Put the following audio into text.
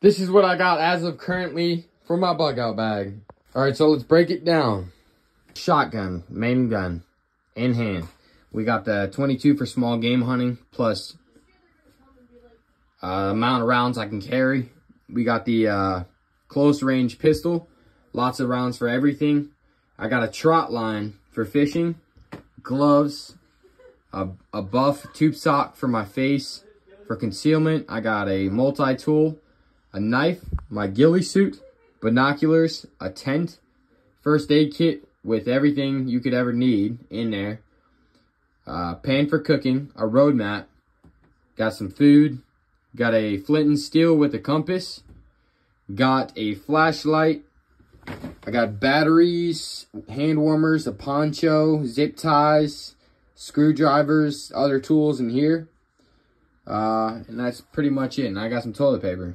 This is what I got as of currently for my bug out bag. All right, so let's break it down. Shotgun, main gun, in hand. We got the 22 for small game hunting, plus uh, amount of rounds I can carry. We got the uh, close range pistol, lots of rounds for everything. I got a trot line for fishing, gloves, a, a buff tube sock for my face for concealment. I got a multi-tool, a knife, my ghillie suit, binoculars, a tent, first aid kit with everything you could ever need in there, uh, pan for cooking, a road map, got some food, got a flint and steel with a compass, got a flashlight, I got batteries, hand warmers, a poncho, zip ties, screwdrivers, other tools in here. Uh, and that's pretty much it. And I got some toilet paper.